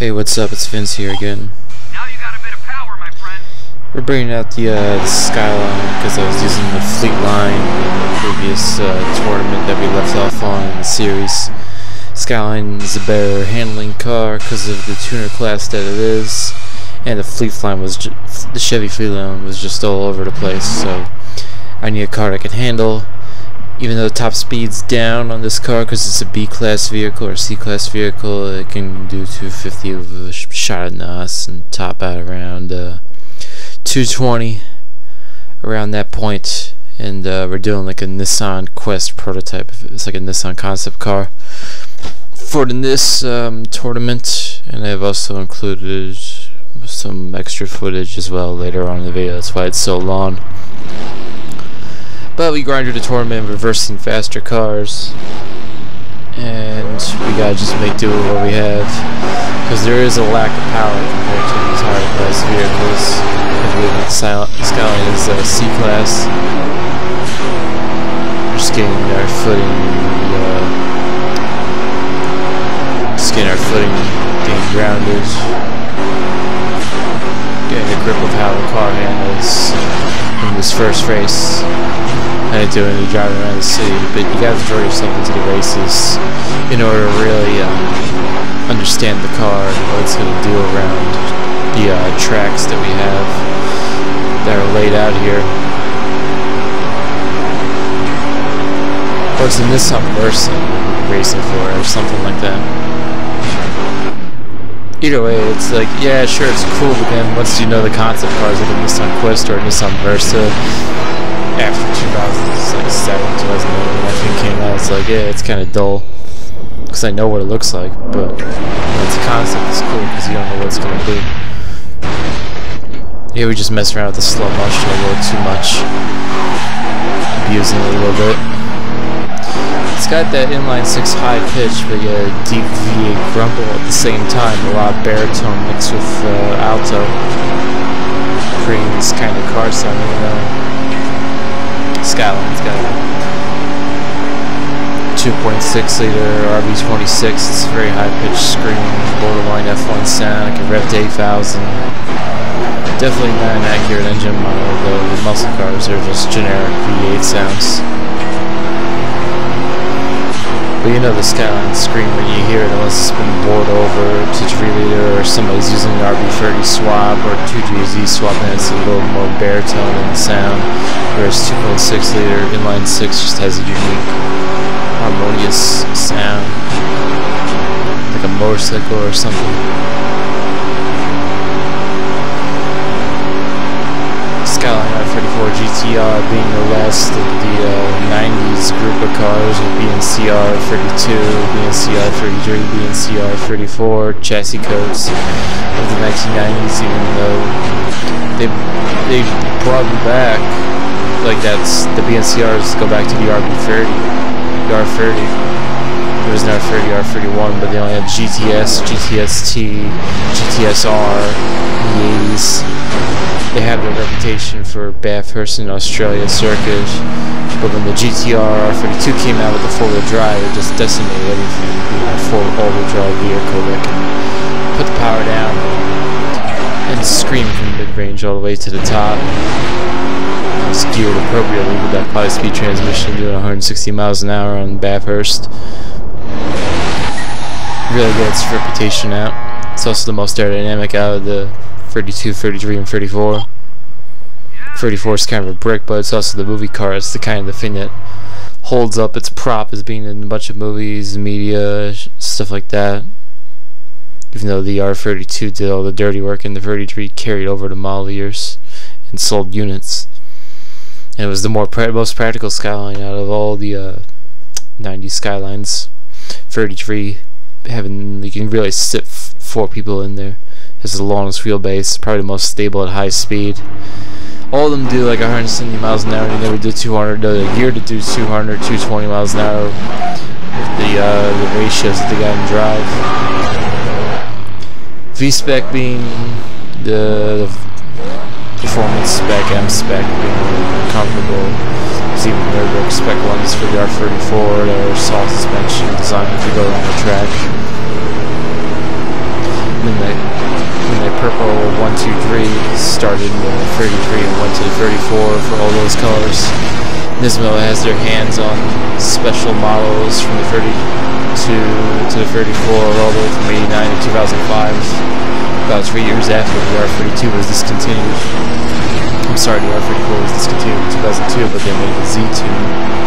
Hey, what's up? It's Vince here again. Power, We're bringing out the, uh, the Skyline because I was using the Fleet Line in the previous uh, tournament that we left off on in the series. Skyline is a better handling car because of the tuner class that it is, and the Fleet Line was the Chevy Fleet Line was just all over the place. So I need a car that can handle even though the top speed's down on this car because it's a B class vehicle or C class vehicle, it can do 250 with a shot at NOS and top out around uh, 220 around that point. And uh, we're doing like a Nissan Quest prototype. It's like a Nissan concept car for the NIS um, tournament, and I've also included some extra footage as well later on in the video. That's why it's so long. But we grinded the tournament reversing faster cars. And we gotta just make do with what we have. Because there is a lack of power compared to these higher class vehicles. I believe the Skyline is a C class. We're just getting our footing, uh, just getting our footing, getting grounded. A grip of how the car handles in this first race. I do any driving around the city, but you gotta throw yourself into the races in order to really um, understand the car and what it's gonna do around the uh, tracks that we have that are laid out here. Or it's a Nissan Versa racing for or something like that. Either way, it's like, yeah, sure, it's cool, but then once you know the concept cars like a Nissan Quest or a Nissan Versa, after 2007, 2008 when that thing came out, it's like, yeah, it's kind of dull. Because I know what it looks like, but you know, it's a concept, it's cool because you don't know what it's going to be. Here we just mess around with the slow motion a little too much. Abusing it a little bit. It's got that inline 6 high pitch, but yeah, deep V8 grumble at the same time. A lot of baritone mixed with uh, alto. Creating this kind of car sound, you know. Skyline's got a 2.6 liter RB26. It's a very high pitched scream, borderline F1 sound. It can rev to 8,000. Definitely not an accurate engine model, though the muscle cars are just generic V8 sounds. But you know the Skyline scream when you hear it unless it's been bored over to 3 liter or somebody's using an RB30 swap or 2JZ swap and it's a little more baritone in the sound. Whereas 2.6 liter inline 6 just has a unique harmonious sound. Like a motorcycle or something. Skyline R34 GTR being the last of the uh, 90s group of cars with BNCR 32, BNCR 33, BNCR 34 chassis codes of the 1990s even though they, they brought them back. Like that's the BNCRs go back to the RB30, the R30 there was an R30, R31, but they only had GTS, GTS-T, GTS-R in the 80s they have a reputation for Bathurst and Australia circus, but when the GTR R32 came out with the four-wheel drive, it just decimated everything. Being a full all-wheel drive vehicle that can put the power down and scream from mid-range all the way to the top. It's geared appropriately with that five-speed transmission doing 160 miles an hour on Bathurst. Really gets its reputation out. It's also the most aerodynamic out of the 32, 33, and 34. 34 is kind of a brick, but it's also the movie car. It's the kind of the thing that holds up its prop as being in a bunch of movies, media, stuff like that. Even though the R32 did all the dirty work and the 33 carried over to model years and sold units. And it was the more pra most practical Skyline out of all the uh, 90 Skylines. 33 having you can really sit four people in there. This is the longest wheelbase, probably the most stable at high speed. All of them do like 170 miles an hour, and they never do 200. The gear to do 200, 220 miles an hour. With the uh, the ratios that they got in drive. V-spec being the, the performance spec, M spec being really comfortable. There's even Nürburgring spec ones for the R34 that are soft suspension designed to go around the track. when the when the purple 123 started in 33 and went to the 34 for all those colors. Nismo has their hands on special models from the 32 to the 34 all the way from 89 to 2005. About three years after the R32 was discontinued. I'm sorry, the R34 was discontinued in 2002, but they made the Z2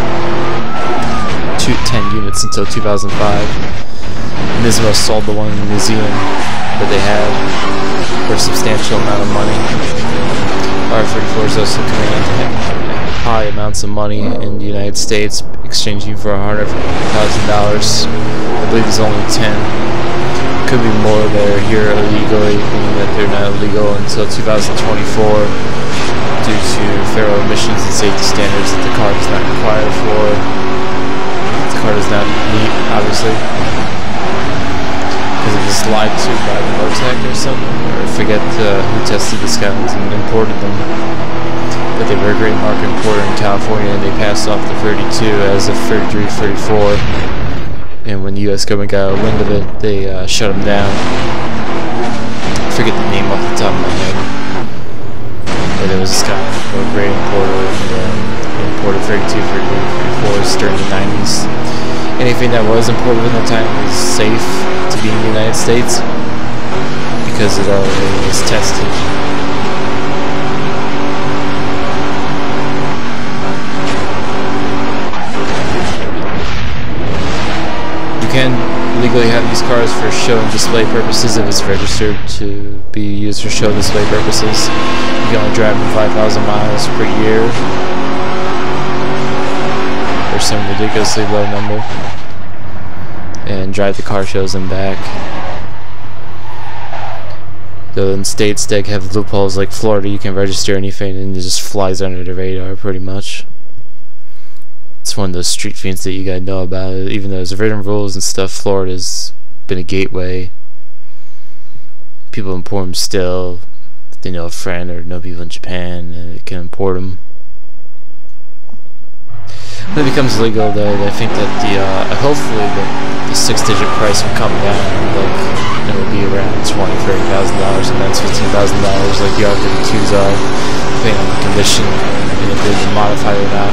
two, 10 units until 2005. Nismo sold the one in the museum that they had for a substantial amount of money. R34s also command to have high amounts of money in the United States, exchanging for $150,000. I believe it's only 10. Could be more that are here illegally, meaning that they're not illegal until 2024 due to federal emissions and safety standards that the car does not require for. The car does not meet, obviously because it was lied to by the Motec or something, or I forget uh, who tested the Skylines and imported them. But they were a great market importer in California, and they passed off the 32 as a 33, 34. And when the U.S. government got wind of it, they uh, shut them down. I forget the name off the top of my head. But it was this guy, a great importer, and uh, imported 32, 33, 34s during the 90s anything that was imported in the time was safe to be in the United States because it already was tested. You can legally have these cars for show and display purposes if it's registered to be used for show and display purposes. You can only drive them 5,000 miles per year or some ridiculously low number and drive the car shows and back. Though in states that have loopholes like Florida, you can register anything and it just flies under the radar pretty much. It's one of those street fiends that you gotta know about. Even though there's written rules and stuff, Florida's been a gateway. People import them still. If they know a friend or know people in Japan, they can import them. When it becomes legal, though, I think that the uh, hopefully the, the six-digit price will come down. Like it will be around twenty, thirty thousand dollars, and then fifteen thousand dollars, like the R32s are, depending on the condition and if they've been modified or not.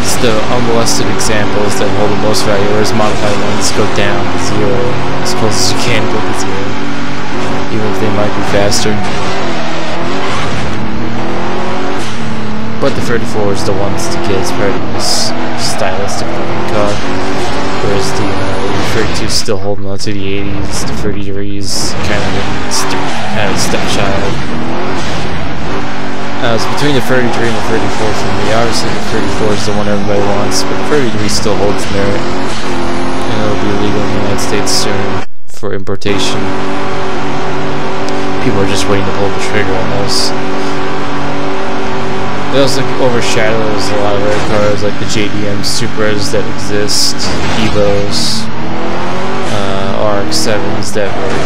It's the unmolested examples that hold the most value, whereas modified ones go down to zero as close as you can go to zero, even if they might be faster. But the 34 is the ones to get. It's probably the most stylistic looking car. Whereas the uh, 32 is still holding on to the 80s. The 33 is kind of kind of a stepchild. Uh, it's between the 33 and the 34 for me. Obviously the 34 is the one everybody wants, but the 33 still holds merit. And it'll be illegal in the United States soon for importation. People are just waiting to pull the trigger on those. It also overshadows a lot of other cars like the JDM Supras that exist, Evos, uh, RX-7s that were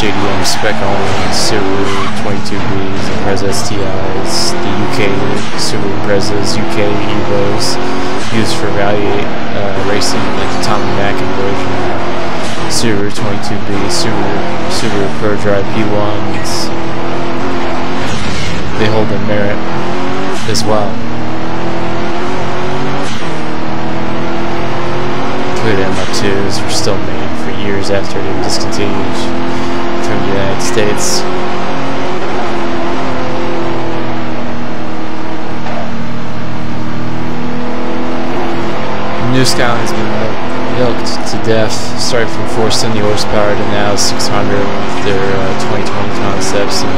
JDM spec only, Subaru 22Bs, Impreza STIs, the UK Subaru Imprezas, UK Evos, used for Rally uh, racing like the Tommi Makinen version, Subaru 22B, Subaru, Subaru ProDrive P1s. They hold their merit as well. Toyota M2s were still made for years after they were discontinued from the United States. New Skyline's been milked to death, starting from 470 horsepower to now 600 with their uh, 2020 concepts and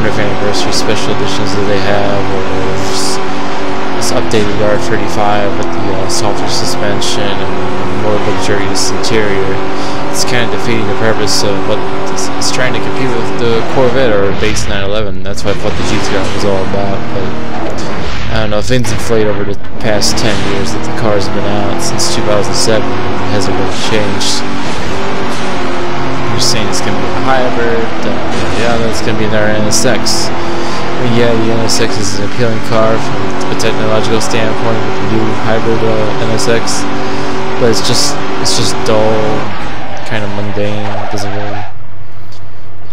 100th anniversary special editions that they have, or this updated R35 with the uh, softer suspension and more luxurious interior. It's kind of defeating the purpose of what it's trying to compete with the Corvette or base 911. That's what I thought the GTR was all about. But I don't know, things inflate over the past 10 years that the car's been out since 2007. It hasn't really changed you're saying it's going to be a hybrid, yeah, that's going to be another NSX. Mean, yeah, the NSX is an appealing car from a technological standpoint with the new hybrid uh, NSX, but it's just it's just dull, kind of mundane. Doesn't really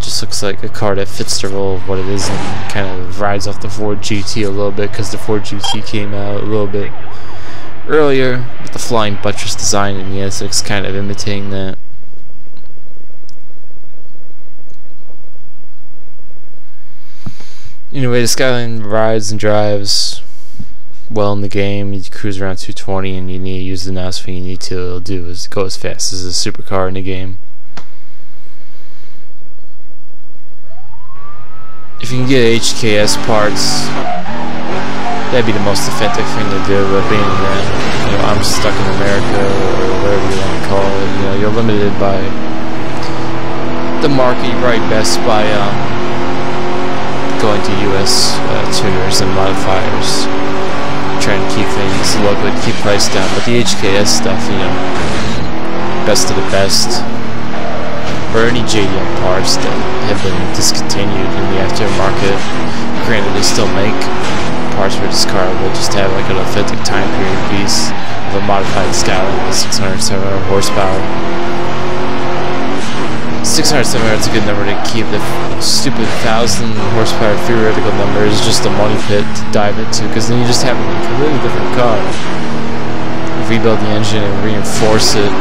just looks like a car that fits the role of what it is and kind of rides off the Ford GT a little bit because the Ford GT came out a little bit earlier with the flying buttress design and the SX kind of imitating that. Anyway, the Skyline rides and drives well in the game. You cruise around 220 and you need to use the NOS when you need to. It'll do is go as fast as a supercar in the game. If you can get HKS parts, that'd be the most effective thing to do. But being that you know I'm stuck in America or whatever you want to call it, you know you're limited by the market. You probably best by um, going to U.S. Uh, tuners and modifiers trying to keep things local, keep price down. But the HKS stuff, you know, best of the best. Any JDM parts that have been discontinued in the aftermarket. Granted, they still make parts for this car, but just have like an authentic time period piece of a modified Skyline with 600 horsepower. 600 is a good number to keep. The stupid 1000 horsepower theoretical number is just a money pit to dive into because then you just have a completely different car. Rebuild the engine and reinforce it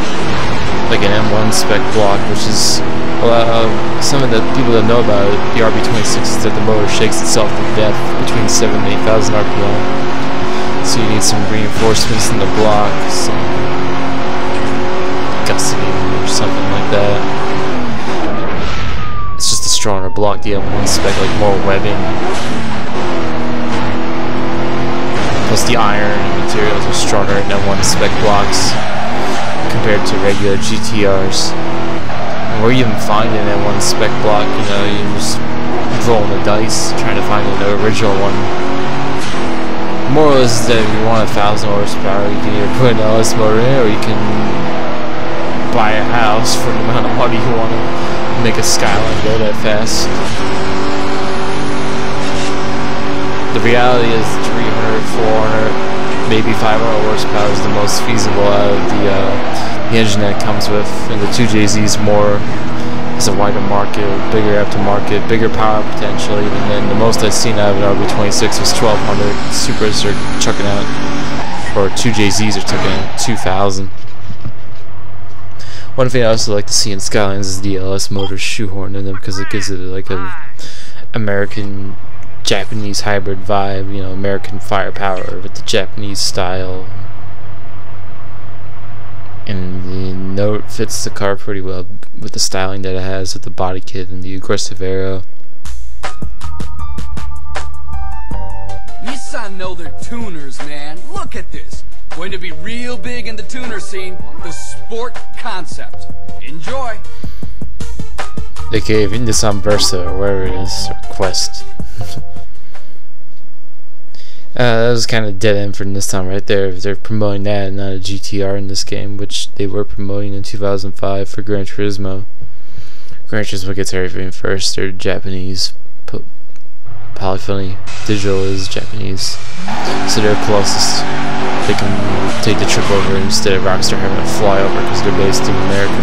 like an N1 spec block, which is uh, some of the people that know about it, the RB26 is that the motor shakes itself to death between 7 and 8000 RPM. So you need some reinforcements in the block, some gusseting or something like that It's just a stronger block the N1 spec, like more webbing. Plus the iron materials are stronger in N1 spec blocks compared to regular GTRs. You even finding an N1 spec block, you know, you're just rolling the dice trying to find an original one. Moral is that if you want a thousand horsepower, you can either put an LS motor in or you can buy a house for the amount of money you want to make a skyline go that fast. The reality is 300, 400, maybe 500 horsepower is the most feasible out of the, uh, the engine that comes with, and the 2JZ's more is a wider market, bigger aftermarket, bigger power potential even than the most I've seen out of an RB26 was 1200. Supras are chucking out, or 2JZs are chucking out 2000. One thing I also like to see in Skylines is the LS motors shoehorned in them because it gives it like a American Japanese hybrid vibe, you know, American firepower with the Japanese style. And the note fits the car pretty well with the styling that it has with the body kit and the aggressive aero. Nissan know their tuners, man. Look at this. Going to be real big in the tuner scene, the sport concept. Enjoy! They gave Nissan Versa, or wherever it is, or Quest. uh, that was kind of dead end for Nissan right there. They're promoting that and not a GTR in this game, which they were promoting in 2005 for Gran Turismo. Gran Turismo gets everything first. They're Japanese. Polyphony Digital is Japanese, so they're closest they can take the trip over instead of Rockstar having to fly over because they're based in America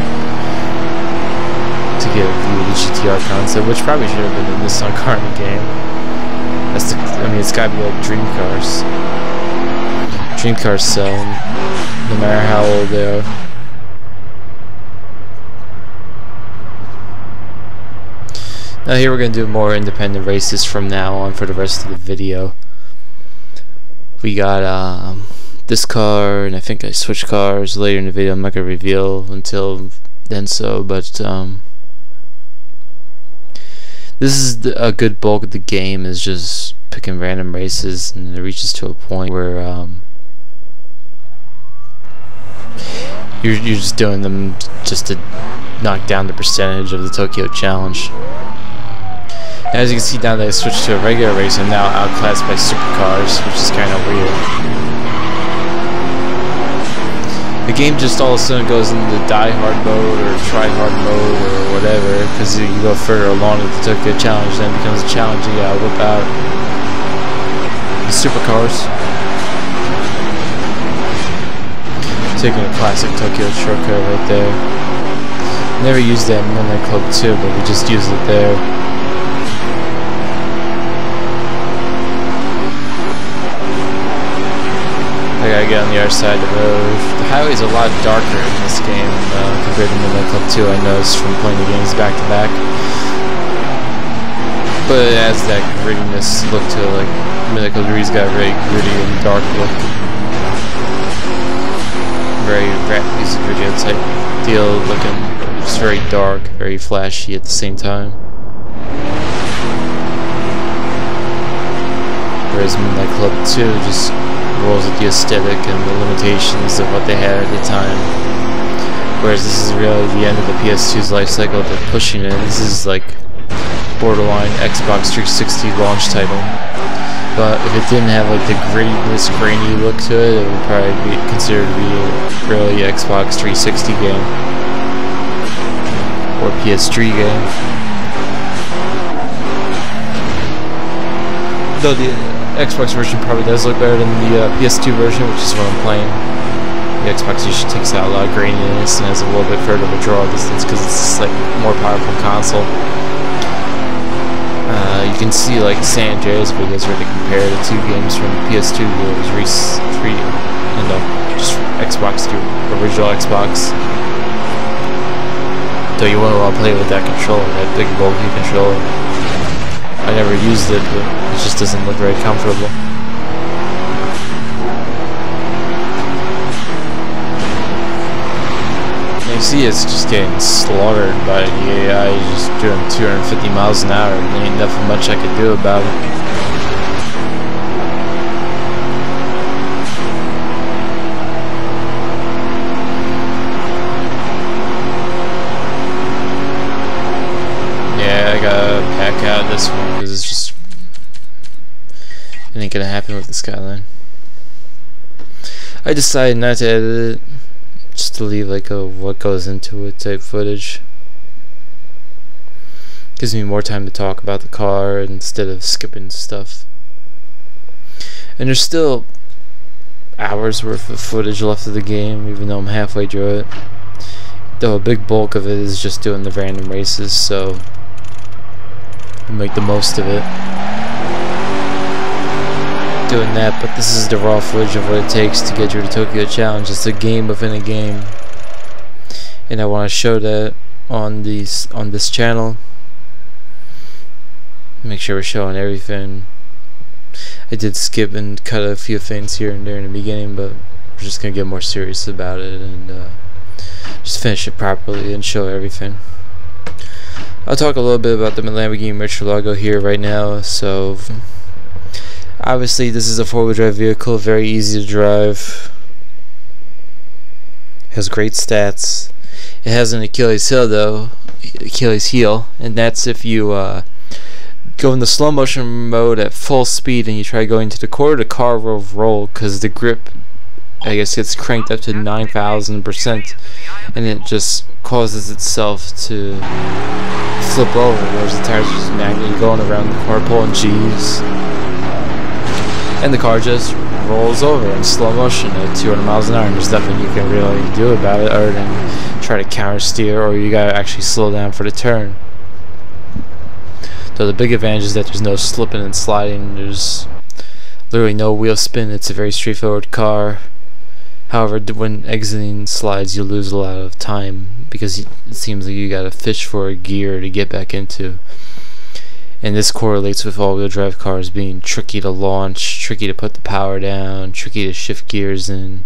to get a view of the GTR concept, which probably should have been in in the game. That's the, I mean, it's gotta be like dream cars. Dream cars sell, no matter how old they are. Now here we're going to do more independent races from now on for the rest of the video. We got um, this car, and I think I switched cars later in the video. I'm not going to reveal until then so, but um, this is a good bulk of the game is just picking random races, and it reaches to a point where um, you're, you're just doing them just to knock down the percentage of the Tokyo Challenge. As you can see now that I switched to a regular race, I'm now outclassed by supercars, which is kind of weird. The game just all of a sudden goes into die hard mode or try hard mode or whatever because you go further along with the Tokyo Challenge then it becomes a challenge you gotta whip out the supercars. Taking a classic Tokyo shortcut right there. Never used that in Midnight Club 2, but we just used it there. I get on the other side of the road. The highway's a lot darker in this game uh, compared to Midnight Club 2, I noticed from playing the games back to back. But it has that grittiness look to it, like Midnight Club 3's got a very gritty and dark look. Very rap music video type deal looking. It's very dark, very flashy at the same time. Whereas Midnight Club 2 just rolls with the aesthetic and the limitations of what they had at the time. Whereas this is really the end of the PS2's life cycle they're pushing it. This is like borderline Xbox 360 launch title. But if it didn't have like the grittiness, grainy look to it, it would probably be considered to be a really Xbox 360 game. Or PS3 game. Though the Xbox version probably does look better than the uh, PS2 version, which is what I'm playing. The Xbox usually takes out a lot of graininess and has a little bit further of a draw distance because it's like more powerful console. Uh, you can see like San Andreas videos where they compare the two games from PS2 to Reese 3 and no, just Xbox to original Xbox. Though you wouldn't want to play with that controller, that big bulky controller. I never used it, but it just doesn't look very comfortable. you see it's just getting slaughtered by the AI just doing 250 miles an hour and there ain't nothing much I could do about it. Yeah, I gotta pack out this one because it's just it ain't gonna happen with the skyline. I decided not to edit it just to leave like a what goes into it type footage. Gives me more time to talk about the car instead of skipping stuff. And there's still hours worth of footage left of the game, even though I'm halfway through it. Though a big bulk of it is just doing the random races, so I'll make the most of it doing that, but this is the raw footage of what it takes to get you to Tokyo Challenge. It's a game within a game, and I want to show that on these on this channel. Make sure we're showing everything. I did skip and cut a few things here and there in the beginning, but we're just gonna get more serious about it and uh, just finish it properly and show everything. I'll talk a little bit about the Lamborghini Murcielago here right now. So. Obviously, this is a four-wheel drive vehicle, very easy to drive. Has great stats. It has an Achilles heel though, Achilles heel, and that's if you uh, go in the slow motion mode at full speed and you try going to the quarter, the car will roll because the grip, I guess, gets cranked up to 9,000%, and it just causes itself to flip over, whereas the tires just manually going around the car pulling G's. And the car just rolls over in slow motion at 200 miles an hour and there's nothing you can really do about it other than try to counter steer or you gotta actually slow down for the turn. So the big advantage is that there's no slipping and sliding there's literally no wheel spin it's a very straightforward car however when exiting slides you lose a lot of time because it seems like you gotta fish for a gear to get back into and this correlates with all-wheel drive cars being tricky to launch, tricky to put the power down, tricky to shift gears in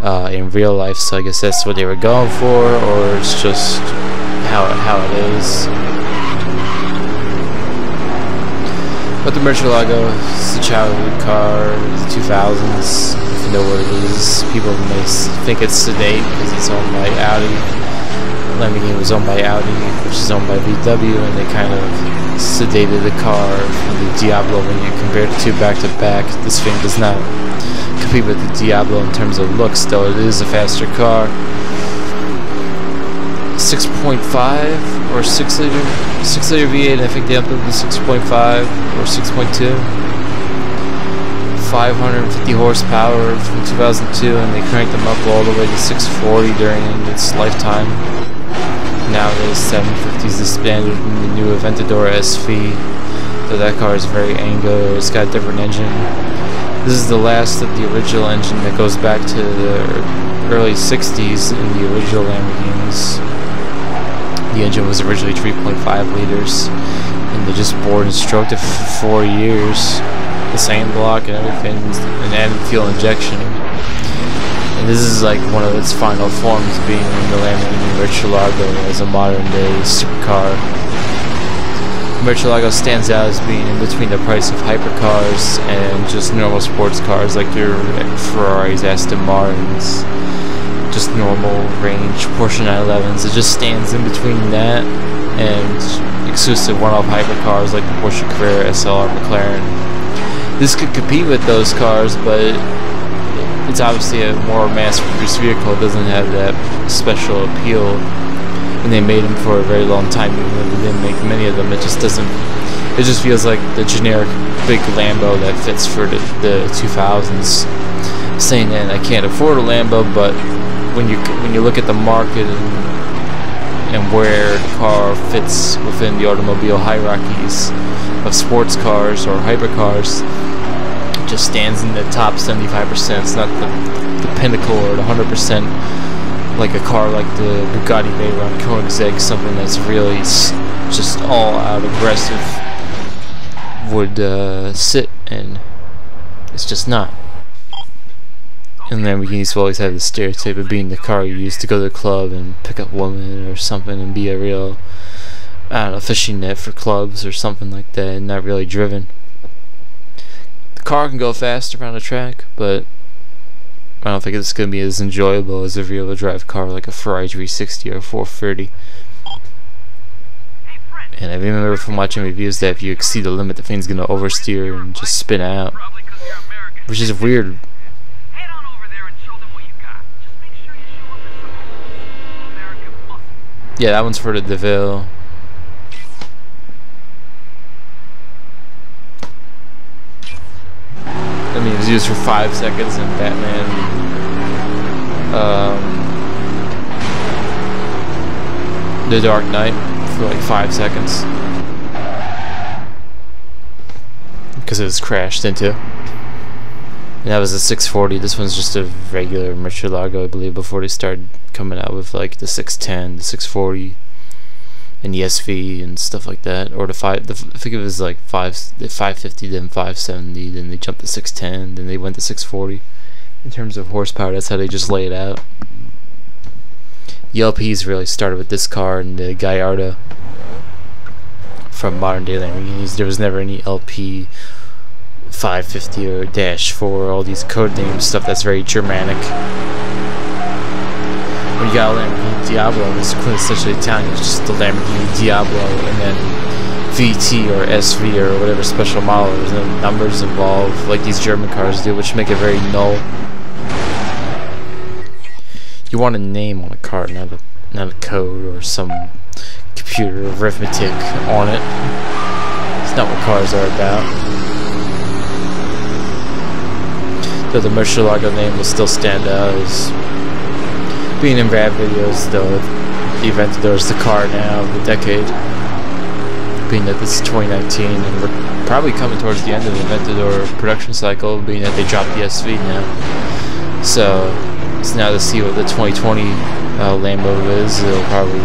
uh, in real life. So I guess that's what they were going for, or it's just how how it is. But the Murcielago is a childhood car, the 2000s. If you know what it is, people may think it's sedate because it's owned by Audi. Lamborghini was owned by Audi, which is owned by VW, and they kind of sedated the car from the Diablo when you compare the two back to back. This thing does not compete with the Diablo in terms of looks, though it is a faster car. 6.5 or 6 liter 6 liter V8 I think they upped it to 6.5 or 6.2 550 horsepower from 2002 and they cranked them up all the way to 640 during its lifetime Nowadays 750 is standard in the new Aventador SV. So that car is very angular, it's got a different engine. This is the last of the original engine that goes back to the early 60s in the original Lamborghinis. The engine was originally 3.5 liters, and they just bored and stroked it for four years. The same block and everything, and added fuel injection. And this is like one of its final forms, being the Lamborghini Murcielago as a modern day supercar. Murcielago stands out as being in between the price of hypercars and just normal sports cars like your Ferraris, Aston Martins, just normal range Porsche 911s. It just stands in between that and exclusive one-off hypercars like the Porsche Carrera SLR McLaren. This could compete with those cars, but it's obviously a more mass-produced vehicle. It doesn't have that special appeal and they made them for a very long time even though they didn't make many of them it just doesn't it just feels like the generic big Lambo that fits for the, the 2000s saying that I can't afford a Lambo but when you when you look at the market and, and where the car fits within the automobile hierarchies of sports cars or hypercars it just stands in the top 75% it's not the, the pinnacle or the 100% like a car like the Bugatti Veyron Koenigsegg, something that's really just all out aggressive, would uh, sit, and it's just not. And then we used to always have the stereotype of being the car you use to go to the club and pick up women or something and be a real, I don't know, fishing net for clubs or something like that, and not really driven. The car can go fast around the track, but I don't think it's going to be as enjoyable as a real drive car like a Ferrari 360 or 430. And I remember from watching reviews that if you exceed the limit, the thing's going to oversteer and just spin out. Which is weird. Yeah, that one's for the DeVille. I mean, it was used for five seconds in Batman. Um, the Dark Knight for like five seconds because it was crashed into. And that was a 640. This one's just a regular Murcielago, I believe, before they started coming out with like the 610, the 640 and the SV and stuff like that, or the five. The, I think it was like five, the 550, then 570, then they jumped to 610, then they went to 640. In terms of horsepower, that's how they just lay it out. LPs really started with this car and the Gallardo from modern day Lamborghinis. There was never any LP 550 or Dash 4, all these code names stuff that's very Germanic. You got Lamborghini Diablo, it's quintessentially Italian. It's just the Lamborghini Diablo and then VT or SV or whatever special model. There's no numbers involved like these German cars do, which make it very null. You want a name on a car, not a not a code or some computer arithmetic on it. It's not what cars are about. Though the Murcielago name will still stand out as being in rad videos, though the Aventador is the car now of the decade. Being that this is 2019 and we're probably coming towards the end of the Aventador production cycle, being that they dropped the SV now. So it's now to see what the 2020 uh, Lambo is. It'll probably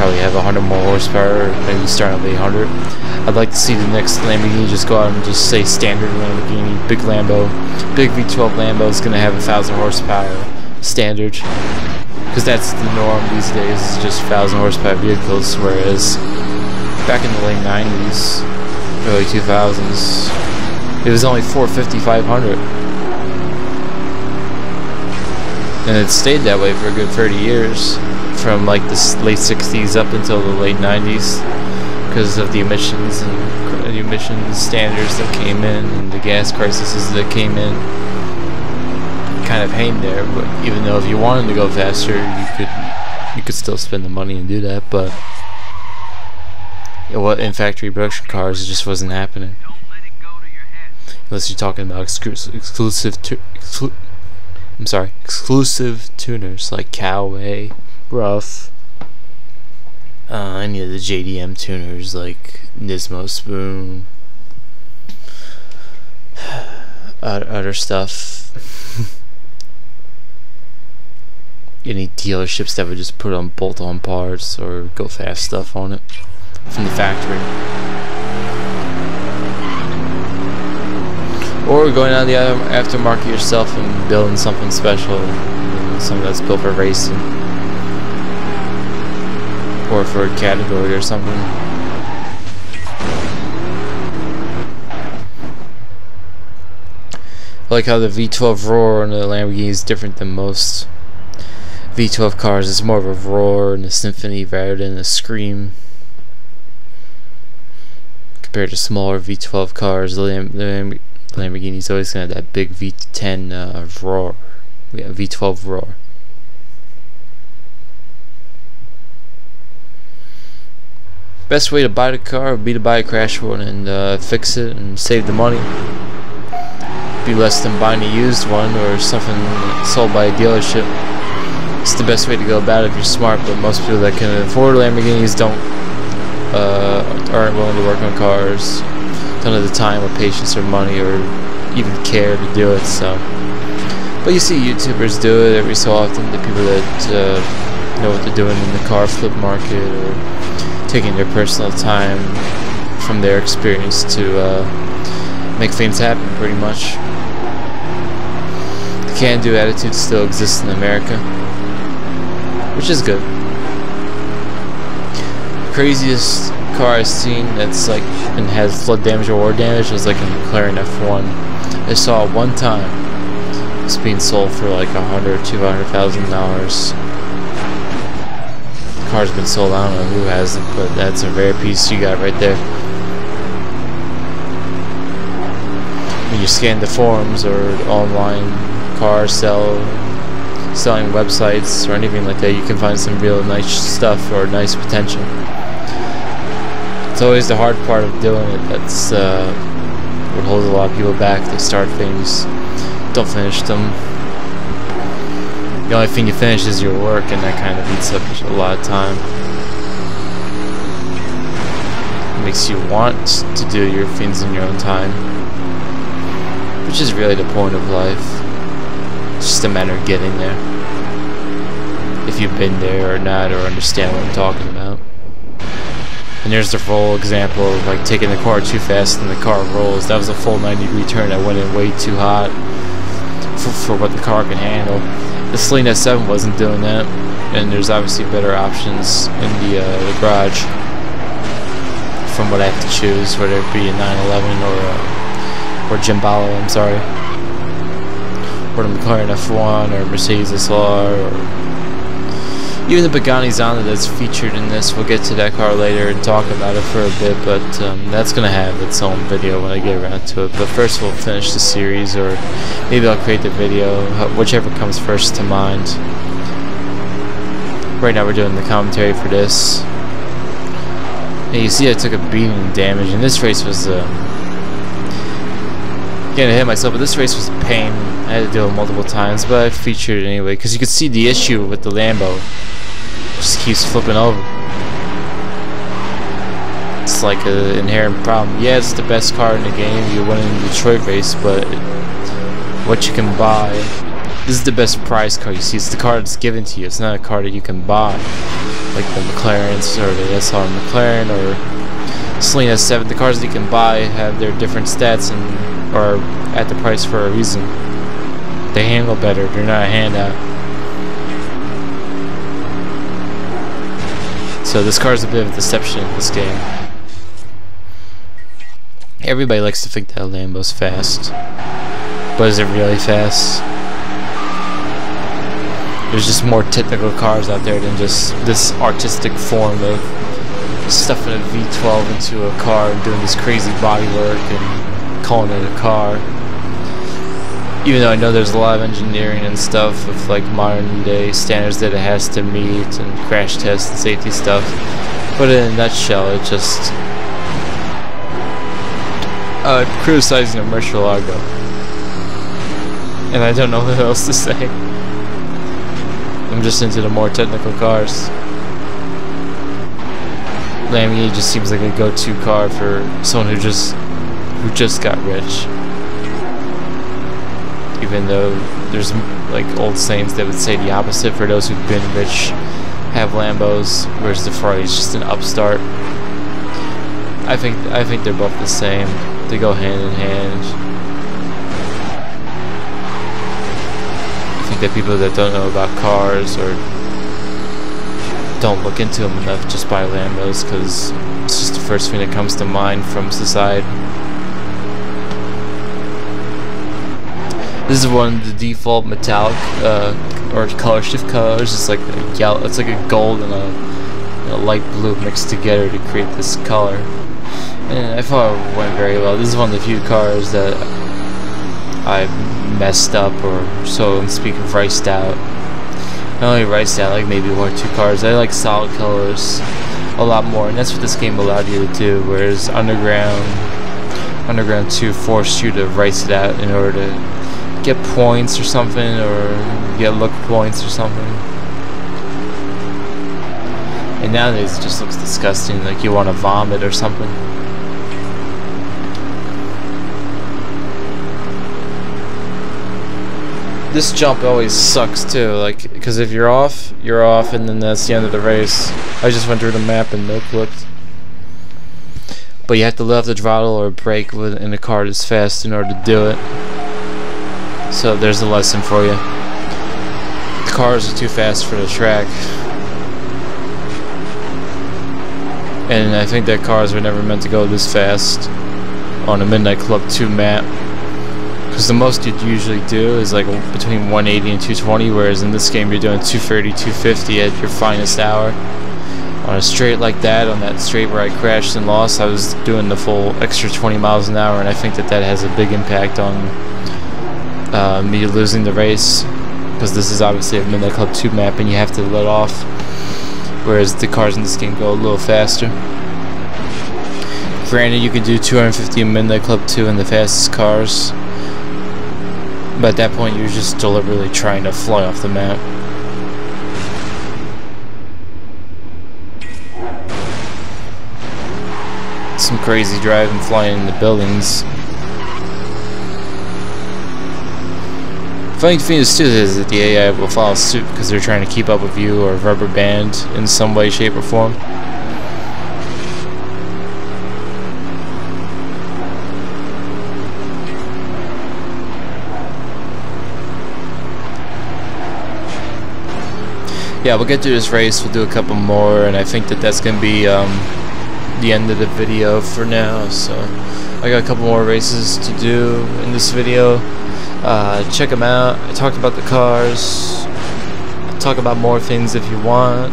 probably have 100 more horsepower, maybe starting at 800. I'd like to see the next Lamborghini just go out and just say standard Lamborghini, big Lambo, big V12 Lambo is going to have a thousand horsepower standard. Because that's the norm these days is just 1000 horsepower vehicles whereas back in the late 90s early 2000s it was only 450 500 and it stayed that way for a good 30 years from like the late 60s up until the late 90s because of the emissions and the emissions standards that came in and the gas crises that came in kind of hang there. But even though if you wanted to go faster, you could you could still spend the money and do that. But what in factory production cars, it just wasn't happening. Unless you're talking about exclusive, exclusive exclu I'm sorry, exclusive tuners like Callaway, RUF. Uh, any of the JDM tuners like Nismo Spoon, other stuff. any dealerships that would just put on bolt-on parts or go fast stuff on it from the factory. Or going out the aftermarket yourself and building something special, something that's built for racing or for a category or something. I like how the V12 roar on the Lamborghini is different than most V12 cars. It's more of a roar and a symphony rather than a scream. Compared to smaller V12 cars, the, Lam the Lamborghini's always gonna have that big V10 uh, roar. Yeah, V12 roar. Best way to buy the car would be to buy a crash one and uh, fix it and save the money. Be less than buying a used one or something sold by a dealership. It's the best way to go about it if you're smart, but most people that can afford Lamborghinis don't uh, aren't willing to work on cars, don't have the time or patience or money or even care to do it. So, but you see YouTubers do it every so often. The people that uh, know what they're doing in the car flip market or taking their personal time from their experience to uh, make things happen pretty much. The can-do attitude still exists in America, which is good. The craziest car I've seen that's like and has flood damage or war damage is like a McLaren F1. I saw it one time. It's being sold for like a hundred, two hundred thousand dollars car's been sold. I don't know who has it, but that's a rare piece you got right there. When you scan the forums or online car sell selling websites or anything like that, you can find some real nice stuff or nice potential. It's always the hard part of doing it. That's uh, what holds a lot of people back. They start things, don't finish them, the only thing you finish is your work, and that kind of eats up a lot of time. It makes you want to do your things in your own time, which is really the point of life. It's just a matter of getting there. If you've been there or not, or understand what I'm talking about. And there's the full example of like taking the car too fast and the car rolls. That was a full 90 degree turn I went in way too hot for, for what the car can handle the Saleen S7 wasn't doing that, and there's obviously better options in the, uh, the garage. From what I have to choose, whether it be a 911 or a, or Jimbalo, I'm sorry, or the McLaren F1 or Mercedes SLR or even the Pagani Zonda that's featured in this, we'll get to that car later and talk about it for a bit, but um, that's going to have its own video when I get around to it. But first we'll finish the series, or maybe I'll create the video, whichever comes first to mind. Right now we're doing the commentary for this. And you see I took a beating damage, and this race was... Uh, getting hit myself, but this race was a pain. I had to do it multiple times, but I featured it anyway, because you could see the issue with the Lambo just keeps flipping over. It's like an inherent problem. Yeah, it's the best car in the game. You're winning the Detroit race, but what you can buy. This is the best prize car you see. It's the car that's given to you. It's not a car that you can buy, like the McLarens or the SR McLaren or Saleen S7. The cars that you can buy have their different stats and are at the price for a reason. They handle better. They're not a handout. So this car is a bit of a deception in this game. Everybody likes to think that Lambo's fast. But is it really fast? There's just more technical cars out there than just this artistic form of stuffing a V12 into a car and doing this crazy bodywork and calling it a car even though I know there's a lot of engineering and stuff with like modern day standards that it has to meet and crash tests and safety stuff, but in a nutshell, it just uh, criticizing a Murcielago, and I don't know what else to say. I'm just into the more technical cars. Lamborghini just seems like a go-to car for someone who just who just got rich. Even though there's like old saints that would say the opposite for those who've been rich have Lambos, whereas the is just an upstart. I think I think they're both the same. They go hand in hand. I think that people that don't know about cars or don't look into them enough just buy Lambos because it's just the first thing that comes to mind from society. This is one of the default metallic uh, or color shift colors. It's like a yellow. It's like a gold and a, a light blue mixed together to create this color. And I thought it went very well. This is one of the few cars that I messed up or so I'm speaking riced out. Not only riced out, like maybe one or two cars. I like solid colors a lot more, and that's what this game allowed you to do. Whereas Underground, Underground 2 forced you to rice it out in order to get points or something, or get look points or something. And nowadays it just looks disgusting, like you want to vomit or something. This jump always sucks too, like, because if you're off, you're off, and then that's the end of the race. I just went through the map and no clipped. But you have to lift the throttle or brake in a car that's fast in order to do it. So there's a lesson for you. The cars are too fast for the track. And I think that cars were never meant to go this fast on a Midnight Club 2 map. Because the most you'd usually do is like between 180 and 220, whereas in this game you're doing 230, 250 at your finest hour. On a straight like that, on that straight where I crashed and lost, I was doing the full extra 20 miles an hour, and I think that that has a big impact on uh, me losing the race because this is obviously a Midnight Club 2 map and you have to let off whereas the cars in this game go a little faster. Granted you can do 250 in Midnight Club 2 in the fastest cars but at that point you're just deliberately trying to fly off the map. Some crazy driving flying in the buildings Funny thing is too is that the AI will follow suit because they're trying to keep up with you or rubber band in some way, shape, or form. Yeah, we'll get through this race. We'll do a couple more, and I think that that's gonna be um, the end of the video for now. So I got a couple more races to do in this video. Uh, check them out. I talked about the cars. Talk about more things if you want.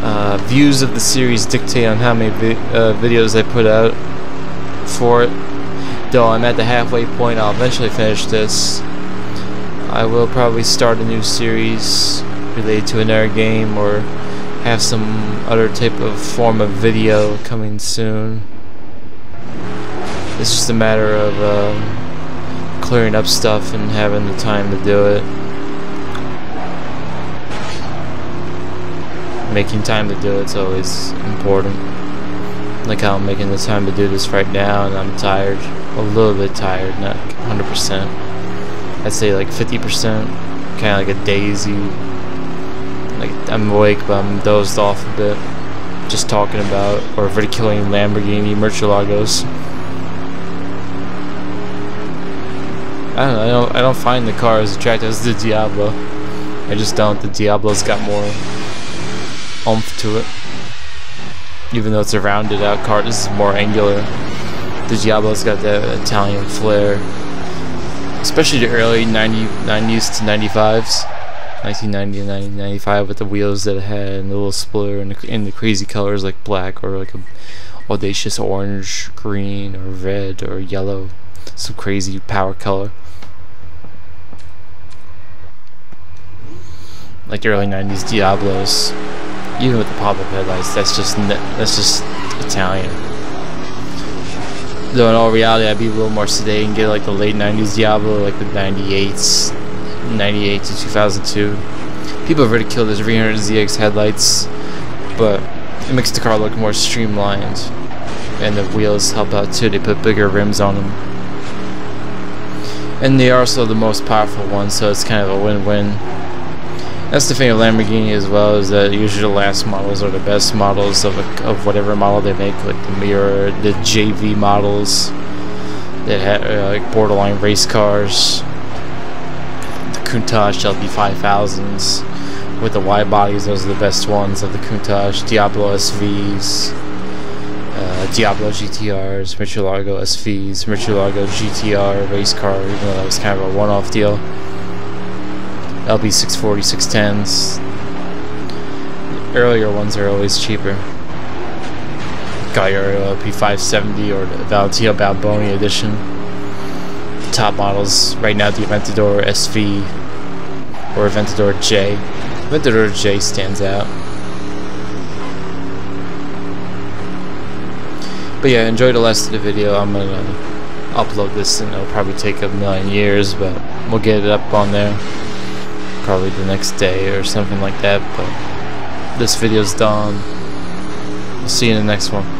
Uh, views of the series dictate on how many vi uh, videos I put out for it. Though I'm at the halfway point, I'll eventually finish this. I will probably start a new series related to another game or have some other type of form of video coming soon. It's just a matter of um, clearing up stuff and having the time to do it. Making time to do it's always important. Like how I'm making the time to do this right now and I'm tired. A little bit tired, not 100%. I'd say like 50%. Kind of like a daisy. Like I'm awake but I'm dozed off a bit. Just talking about or ridiculing Lamborghini Murcielagos. I don't know. I don't. I don't find the car as attractive as the Diablo. I just don't. The Diablo's got more oomph to it. Even though it's a rounded out car, this is more angular. The Diablo's got that Italian flair. Especially the early 90, 90s to 95s. 1990 and 1995 with the wheels that it had and the little splitter and the, and the crazy colors like black or like a audacious orange, green, or red, or yellow. Some crazy power color. Like the early 90s Diablos even with the pop-up headlights that's just that's just Italian though in all reality I'd be a little more sedate and get like the late 90s Diablo like the 98s 98 to 2002 People have ridiculed the 300ZX headlights, but it makes the car look more streamlined. And the wheels help out too, they put bigger rims on them. And they are also the most powerful ones, so it's kind of a win-win. That's the thing of Lamborghini as well, is that usually the last models are the best models of, a, of whatever model they make, like the Miura, the JV models that have uh, like borderline race cars, the Countach LP5000s with the wide bodies, those are the best ones of the Countach, Diablo SVs, uh, Diablo GTRs, Murcielago SVs, Murcielago GTR race car, even though that was kind of a one-off deal. LP640, 610s. Earlier ones are always cheaper. Got your LP570 or the Valentino Balboni edition. The top models right now the Aventador SV or Aventador J. Aventador J stands out. But yeah, enjoy the rest of the video. I'm gonna upload this and it'll probably take a million years, but we'll get it up on there probably the next day or something like that but this video's done. We'll see you in the next one.